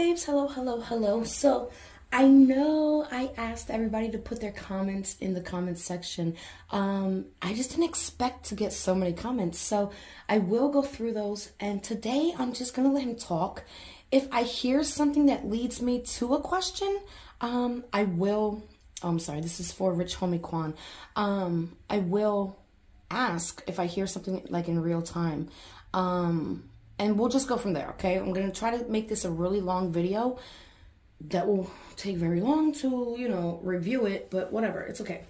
babes? Hello, hello, hello. So, I know I asked everybody to put their comments in the comments section. Um, I just didn't expect to get so many comments. So, I will go through those. And today, I'm just to let him talk. If I hear something that leads me to a question, um, I will. Oh, I'm sorry, this is for Rich Homie Quan. Um, I will ask if I hear something like in real time. Um, and we'll just go from there, okay? I'm going to try to make this a really long video that will take very long to, you know, review it, but whatever, it's okay.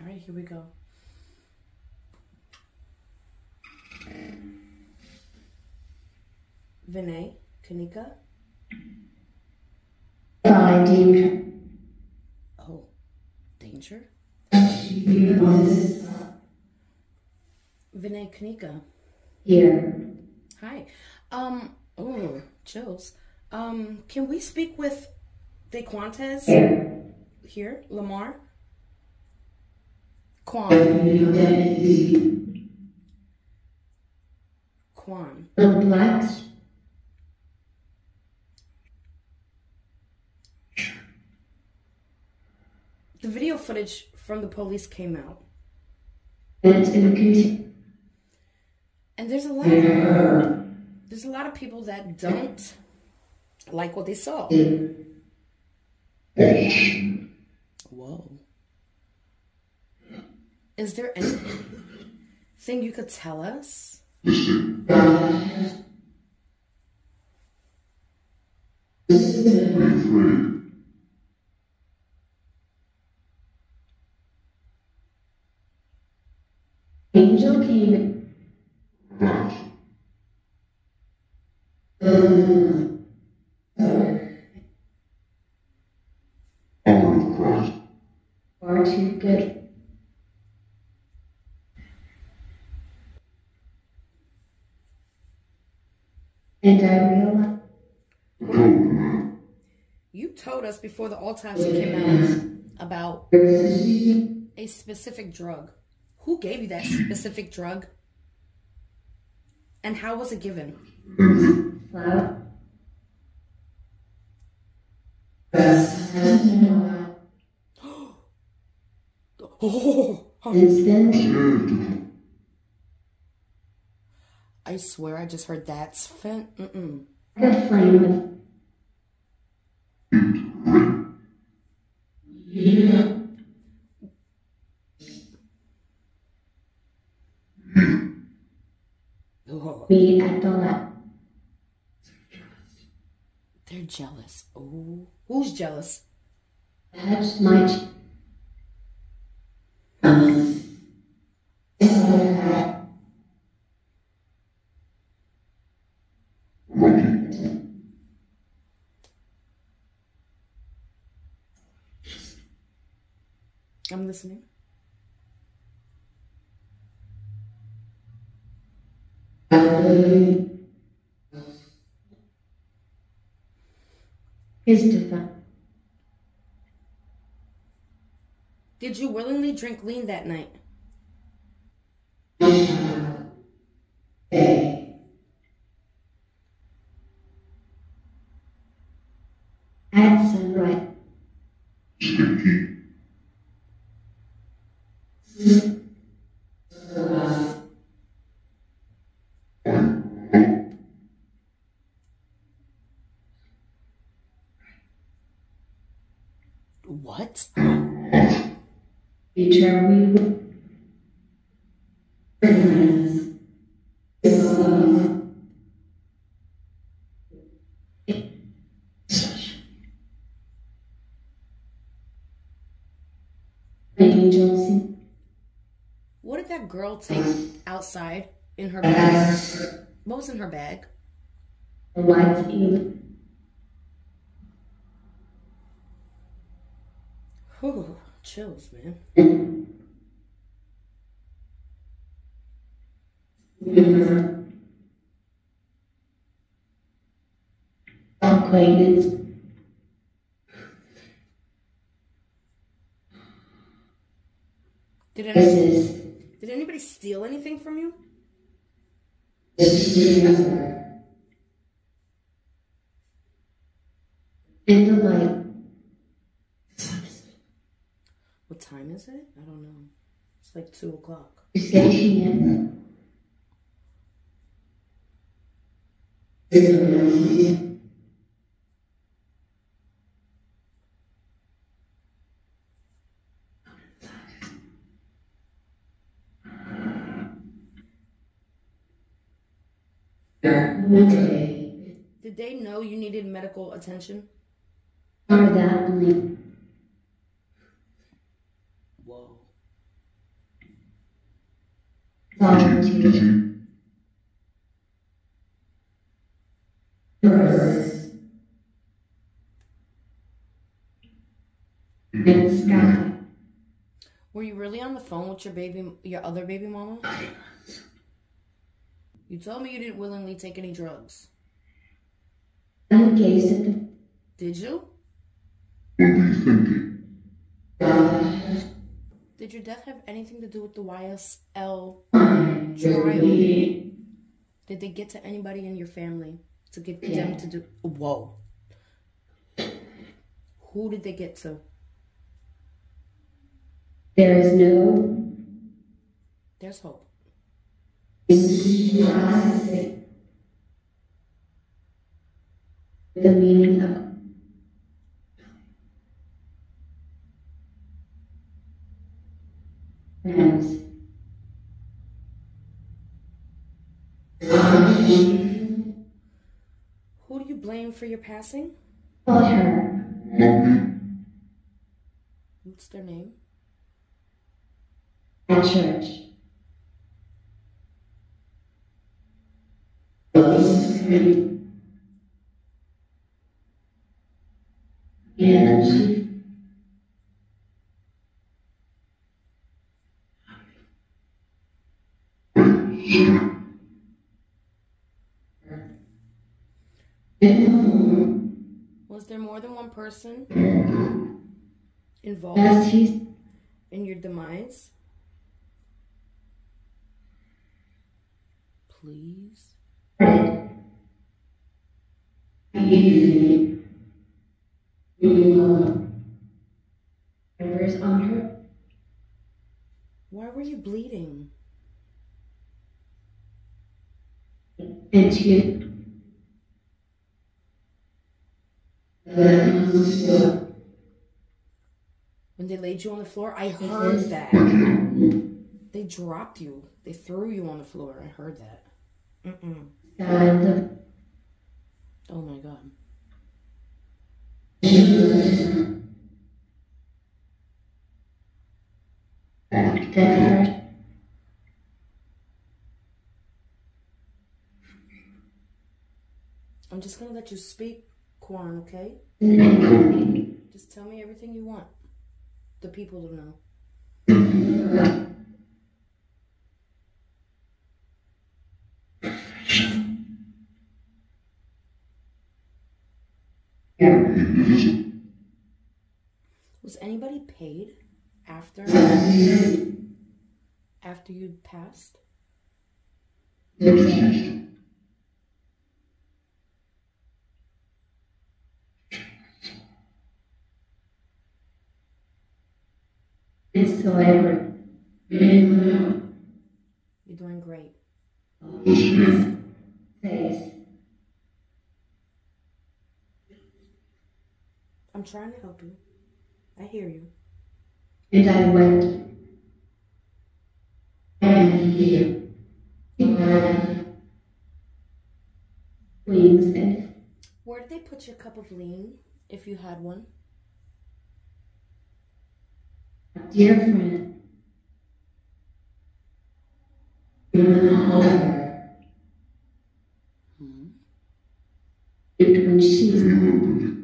All right, here we go. Vinay, Kanika. Finding Oh, danger. voices Vinay Kanika. here. Hi. Um, oh, chills. Um, can we speak with Dequantes Here. here? Lamar? Quan. Identity. Quan. Complex. The video footage from the police came out. And continue. And there's a lot of, there's a lot of people that don't like what they saw. Whoa. Is there anything you could tell us? Angel came. Far too good. And I realized You told us before the autopsy came out about a specific drug. Who gave you that specific drug? And how was it given? flower. Oh, Since then, I swear I just heard that. Fin- Mm-mm. the flame me at the they're jealous. Oh, who's jealous? Perhaps my ch- I'm listening. his defense. Did you willingly drink lean that night? At sunrise. What? We will. Girl take outside in her bag? What was in her bag? lights in Whew, chills, man. acquaintance. Did Places. Did anybody steal anything from you? In the light. What time is it? I don't know. It's like two o'clock. Okay. Did they know you needed medical attention? Or that only. Whoa. Volunteer. Birds. And sky. Were you really on the phone with your baby, your other baby mama? You told me you didn't willingly take any drugs. I gazed at the Did you? Did your death have anything to do with the YSL trial? Did they get to anybody in your family to get them to do? Whoa. Who did they get to? There is no There's hope. The meaning of friends. Who do you blame for your passing? Called her What's their name? at church. And Was there more than one person involved in your demise? Please. Rivers on her Why were you bleeding? and she When they laid you on the floor, I heard that. They dropped you. They threw you on the floor. I heard that. Mm-mm. Oh my god. Fact I'm just gonna let you speak, Quan, okay? Mm-hmm. Just tell me everything you want. The people to know. Mm-hmm. Was anybody paid after after you passed? and so You're doing great. face I'm trying to help you. I hear you. And I went and he wings and Where did they put your cup of lean, if you had one? dear friend remember hmm. it when she's lighted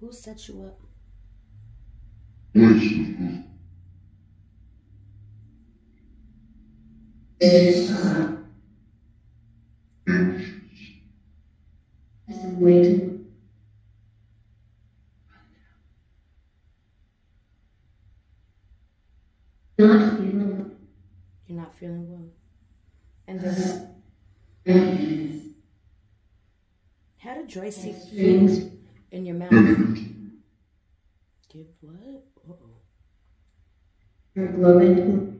Who set you up? A way not feeling You're not feeling well. And uh-huh. then, mm-hmm. how did Joyce see food in your mouth? Give what? Uh-oh. or glowing.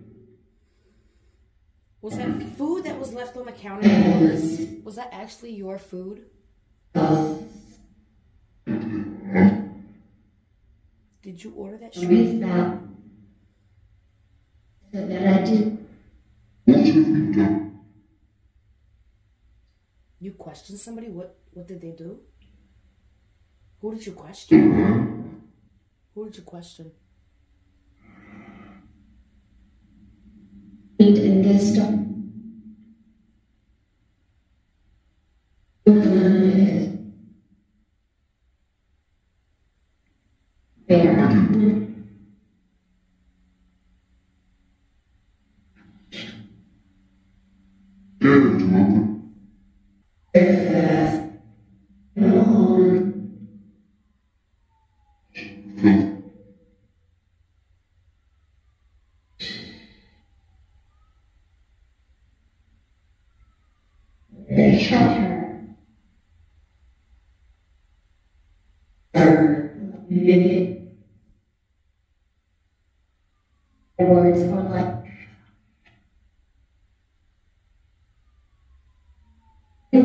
Was that food that was left on the counter yours? Was that actually your food? Did you order that shit? Breathe. So that I do. You questioned somebody? What what did they do? Who did you question? Mm-hmm. Who did you question? Eat and get stuff. Fair. They shot her. Vivid. Words are like I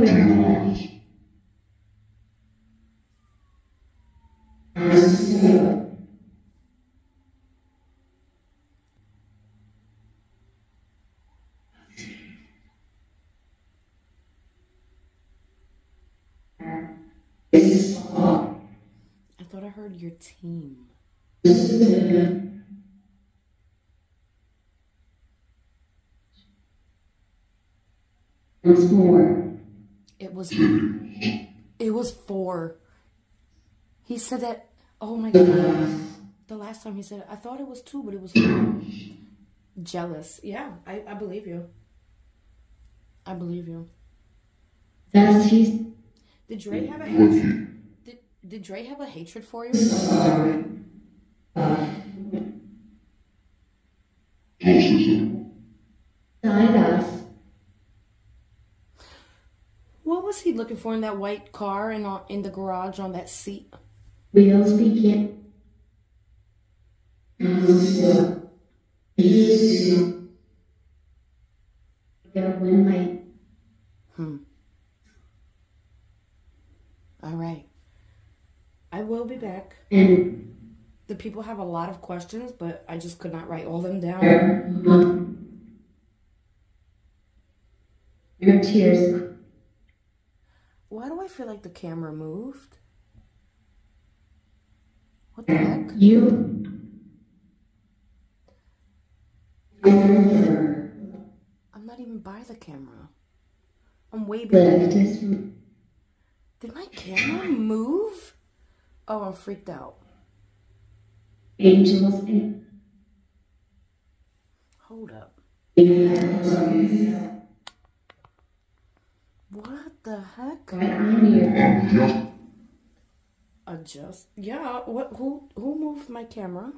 thought I heard your team. once more. It was it was four. He said that oh my god. The last time he said it, I thought it was two, but it was four. Jealous. Yeah, I, I believe you. I believe you. Thus he's Did Dre have a hatred? Did, did Dre have a hatred for you? beside us. What was he looking for in that white car and on, in the garage on that seat? Wheels begin. There one light. Hmm. All right. I will be back. and The people have a lot of questions, but I just could not write all them down. your tears. Why do I feel like the camera moved? What the heck? You I'm not even by the camera. I'm way behind. Did my camera move? Oh, I'm freaked out. angels Hold up. What the heck? right. Adjust. Yeah. What? Who? Who moved my camera?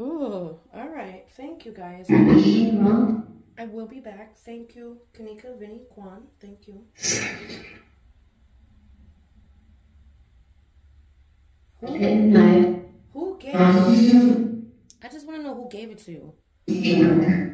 Ooh. All right. Thank you, guys. I will be back. Thank you, Kanika, Vinny, Quan. Thank you. Who, Good who gave it? I just want to know who gave it to you.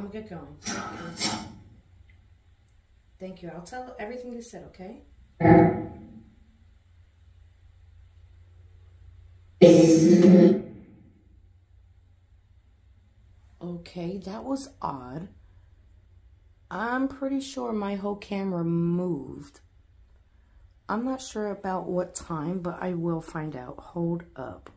I'm gonna get going. Thank you. I'll tell everything you said, okay? Okay, that was odd. I'm pretty sure my whole camera moved. I'm not sure about what time, but I will find out. Hold up.